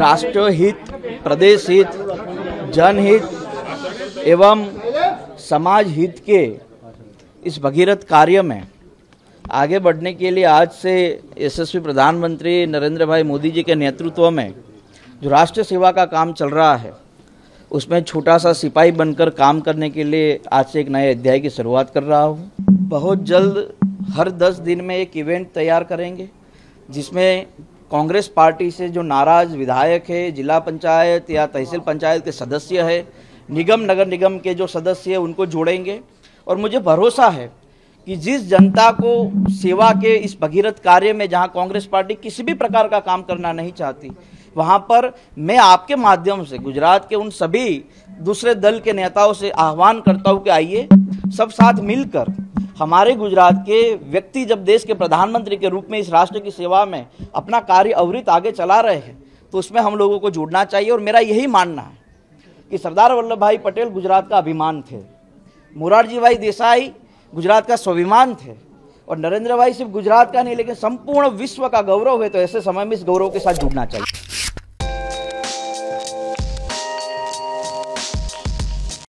राष्ट्रहित प्रदेश हित जनहित एवं समाज हित के इस भगीरथ कार्य में आगे बढ़ने के लिए आज से यशस्वी प्रधानमंत्री नरेंद्र भाई मोदी जी के नेतृत्व में जो राष्ट्र सेवा का काम चल रहा है, उसमें छोटा सा सिपाही बनकर काम करने के लिए आज से एक नए अध्याय की शुरुआत कर रहा हूँ। बहुत जल्द हर दस दिन में एक इवेंट तैयार करेंगे, जिसमें कांग्रेस पार्टी से जो नाराज़ विधायक है, जिला पंचायत या तहसील पंचायत के सदस्य है, निगम, नगर निगम के जो सदस्य है, उनको जोड़ेंगे। और मुझे भरोसा है कि जिस जनता को सेवा के इस भगीरथ कार्य में जहाँ कांग्रेस पार्टी किसी भी प्रकार का काम करना नहीं चाहती, वहाँ पर मैं आपके माध्यम से, गुजरात के उन सभी दूसरे दल के नेताओं से आह्वान करता हूँ कि आइए, सब साथ मिलकर हमारे गुजरात के व्यक्ति जब देश के प्रधानमंत्री के रूप में इस राष्ट्र की सेवा में अपना कार्य अवृत आगे चला रहे हैं तो उसमें हम लोगों को जुड़ना चाहिए और मेरा यही मानना है कि सरदार वल्लभ भाई पटेल गुजरात का अभिमान थे, मुरारजी भाई देसाई गुजरात का स्वाभिमान थे और नरेंद्र भाई सिर्फ़ गुजरात का नहीं, लेकिन संपूर्ण विश्व का गौरव है तो ऐसे समय में इस गौरव के साथ जुड़ना चाहिए।